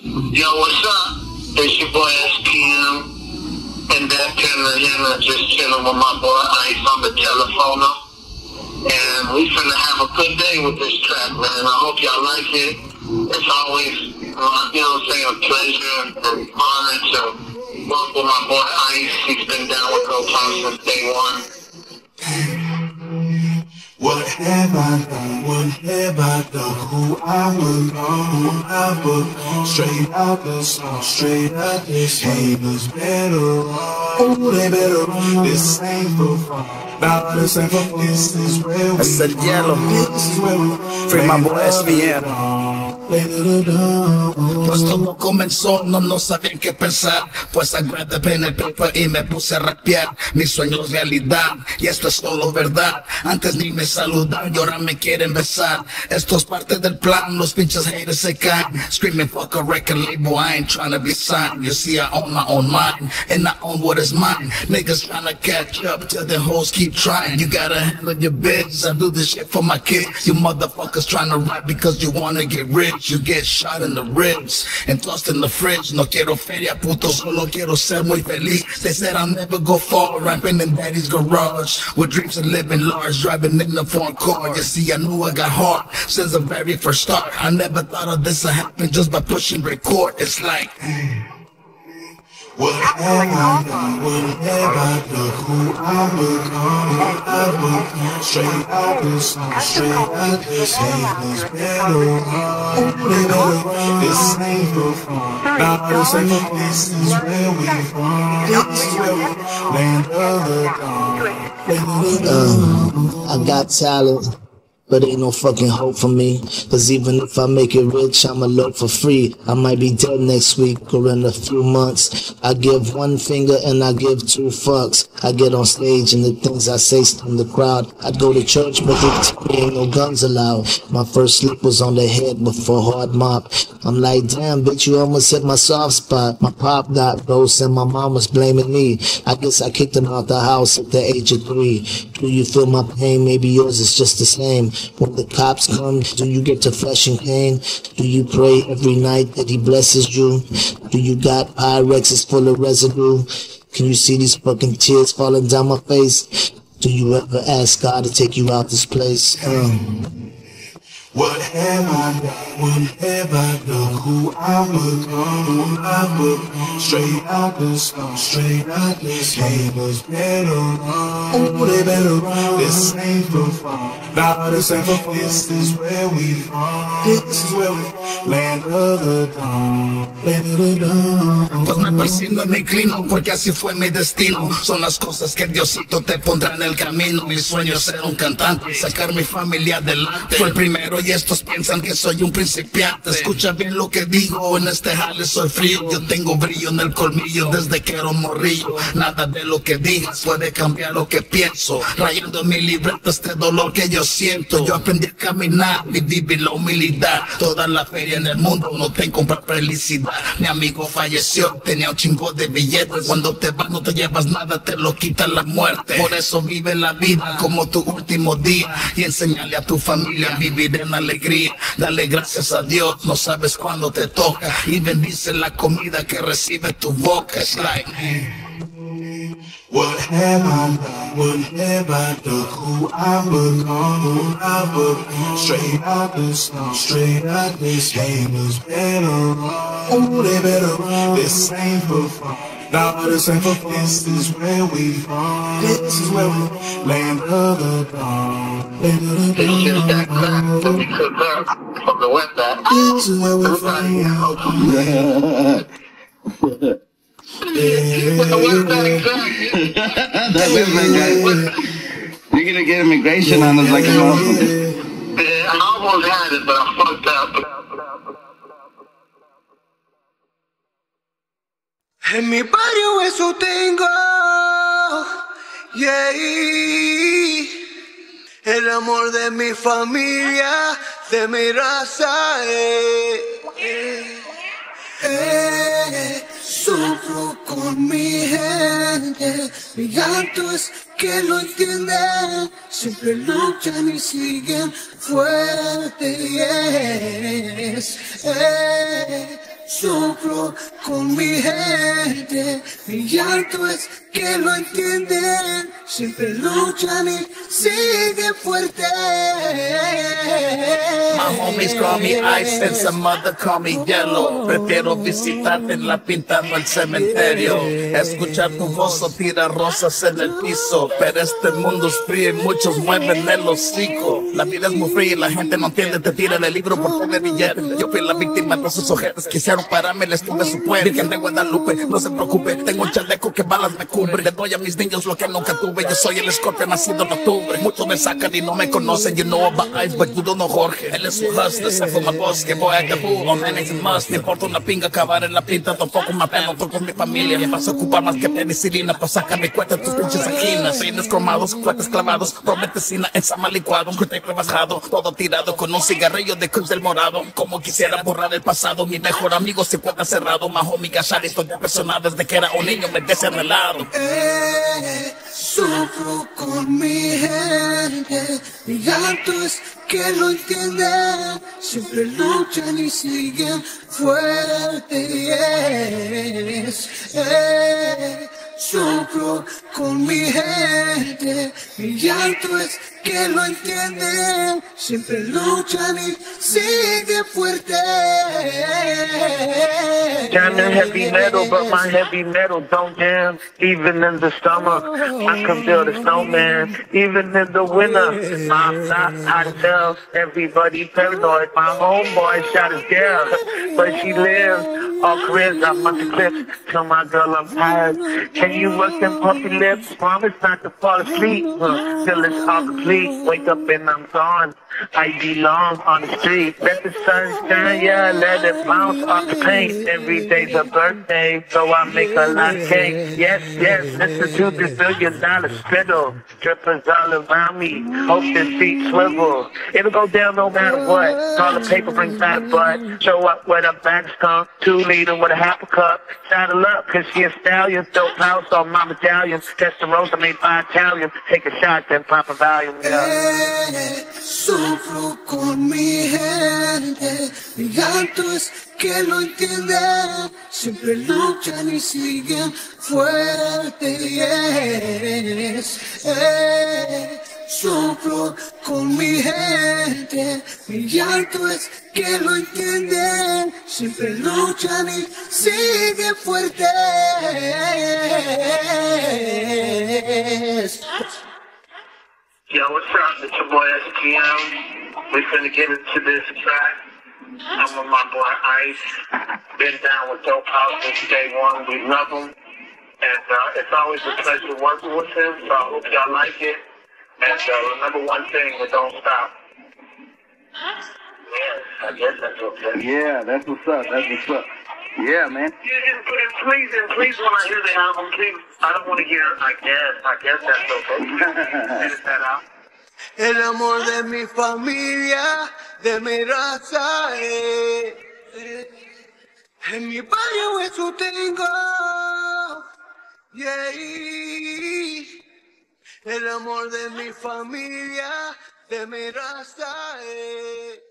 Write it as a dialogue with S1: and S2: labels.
S1: Yo, what's up? It's your boy SPM. And that Taylor Henner just chilling with my boy Ice on the telephone. And we finna have a good day with this track, man. I hope y'all like it. It's always, uh, you know what I'm saying, a pleasure and honor to work with my boy Ice. He's been down with Go Pump since day one.
S2: What have I done? What have I done? Who I was who I was Straight out the song, straight out this Haters better run. Oh, they better run. This ain't for fun. Now this ain't for fun. This is where we
S3: the yellow.
S2: This is where we
S3: Free my boy SPM. Pues todo comenzó, no, no sabía en qué pensar. Pues the pen and paper y me puse a rapear. Mi sueño es realidad y esto es solo verdad. Antes ni me saludaban y ahora me quieren besar. Esto es parte del plan, los pinches haters se caen. Screaming fuck a record label, I ain't trying to be signed. You see I own my own mind, and I own what is mine. Niggas trying to catch up till the hoes keep trying. You gotta handle your biz, I do this shit for my kids. You motherfuckers trying to rap because you wanna get rich You get shot in the ribs and tossed in the fridge. No quiero feria puto, solo quiero ser muy feliz. They said I'll never go far, rapping in daddy's garage With dreams of living large, driving in a foreign car. You see I knew I got heart since the very first start. I never thought of this would happen just by pushing record. It's like
S2: Done? What have I done? Who I become? Who I become? Straight out the song, straight out this haters better run. Oh, better run. This ain't for fun. Now ain't. This is where we from. This is where we of. Land of the dawn.
S4: I got talent, but ain't no fucking hope for me. Cause even if I make it rich, I'ma look for free. I might be dead next week or in a few months. I give one finger and I give two fucks. I get on stage and the things I say stun the crowd. I'd go to church, but there ain't no guns allowed. My first slip was on the head before hard mop. I'm like, damn, bitch, you almost hit my soft spot. My pop got ghosts and my mom was blaming me. I guess I kicked him out the house at the age of three. Do you feel my pain? Maybe yours is just the same. When the cops come, do you get to flesh and pain? Do you pray every night that he blesses you? Do you got Pyrexes full of residue? Can you see these fucking tears falling down my face? Do you ever ask God to take you out this place? Um,
S2: What have I done? What have I done? Who I become? I become? Straight out the song, straight out haters better. Oh, they better. This ain't for this is where we from. This is where we land of the dawn. Land of the dawn.
S3: Pues me persino y me inclino porque así fue mi destino. Son las cosas que Diosito te pondrá en el camino. Mi sueño es ser un cantante, sacar mi familia adelante. Fue el primero estos piensan que soy un principiante. Escucha bien lo que digo, en este jale soy frío. Yo tengo brillo en el colmillo desde que era un morrillo. Nada de lo que digas puede cambiar lo que pienso. Rayando en mi libreta este dolor que yo siento. Yo aprendí a caminar y vivir la humildad. Toda la feria en el mundo no te compra felicidad. Mi amigo falleció, tenía un chingo de billetes. Cuando te vas no te llevas nada, te lo quita la muerte. Por eso vive la vida como tu último día y enseñale a tu familia a vivir en alegría. Dale gracias a Dios, no sabes cuándo te toca y bendice la comida que recibe tu boca. It's like,
S2: What have I done? What have I done? Who I become? Who I become? Straight out the straight out this haters better run. Oh, they better run. This ain't for fun. Now this ain't for fun. This is where we from. This is where we land of the dawn.
S1: That.
S5: You're gonna get immigration on us like a motherfucker.
S1: I almost had it, but I fucked up.
S6: En mi barrio eso tengo, yeah. El amor de mi familia, de mi raza, eh. Eh. Sufro con mi gente, mi gatos que lo entienden, siempre luchan y siguen fuertes. Eh, sufro con mi gente. Mi llanto es que lo entienden, siempre luchan y siguen fuerte.
S3: My homies call me ice and some other call me yellow. Prefiero visitarte en la pinta del cementerio. Escuchar tu voz o tirar rosas en el piso. Pero este mundo es frío y muchos mueven el hocico. La vida es muy fría y la gente no entiende. Te tiran el libro por tener billete. Yo fui la víctima de sus ojeras. Quisieron pararme, les tuve su puente. Virgen de Guadalupe, no se preocupe. Tengo un chaleco que balas me cubre. Le doy a mis niños lo que nunca tuve. Yo soy el escorpio nacido en octubre. Muchos me sacan y no me conocen. You know about ice, but you don't know Jorge. Él es su hustler, se fuma bosque. Voy a Capu, on and Must. Me importa una pinga acabar en la pinta. Tampoco matar, no toco mi familia. Me vas a ocupar más que penicilina para sacar mi cuenta tus pinches anginas. Peines cromados, cuetes clavados. Prometecina en sama licuado. Corte rebajado, todo tirado con un cigarrillo de cruz del morado. Como quisiera borrar el pasado. Mi mejor amigo se encuentra cerrado. Majo mi gachar, estoy personal desde que era un niño. Me desenrelado.
S6: Sufro con mi gente. Mi llanto es que lo entienden, siempre luchan y siguen fuertes. Eh, sufro con mi gente. Mi llanto es que lo entienden, siempre luchan y siguen fuertes.
S1: Jamming heavy metal, but my heavy metal don't jam. Even in the summer, I can build a snowman. Even in the winter, I'm not hotels. Everybody paranoid. My homeboy shot his girl, but she lives. All careers, I'm on the clips. Tell my girl I'm tired. Can you work them puppy lips? Promise not to fall asleep. Huh. Till it's all complete. Wake up and I'm gone. I belong on the street. Let the sun shine, yeah, let it bounce off the paint. Every day's a birthday, so I make a lot of cake. Yes, yes, listen to this billion dollar spittle. Strippers all around me, hope this feet swivel. It'll go down no matter what. All the paper brings back butt. Show up with a bag skunk, two liter with a half a cup. Saddle up, cause she a stallion. Dope house on my medallion. Test the rose I made by Italian. Take a shot, then pop a volume. Yeah.
S6: Sufro con mi gente. Mi llanto es que lo entienden, siempre luchan y siguen fuertes. Eh, sufro con mi gente. Mi llanto es que lo entienden, siempre luchan y siguen fuertes.
S1: Yo, what's up? It's your boy SPM. We finna get into this track. I'm with my boy Ice. Been down with Dope House since day one. We love him. And uh, it's always a pleasure working with him, so I hope y'all like it. And uh, remember one thing, we don't stop. Yeah, I guess that's okay.
S5: Yeah, that's what's up. That's what's up. Yeah, man.
S1: Yeah, and, and please, and please, when I hear the album, please, I don't want to hear, I guess, I guess that's okay. Edit that out.
S6: El amor de mi familia, de mi raza. eh. Eh, En mi barrio eso tengo. Yeah. El amor de mi familia, de mi raza. eh.